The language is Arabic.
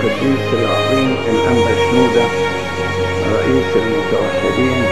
القديس العظيم الأنبا شنودة رئيس المتوحدين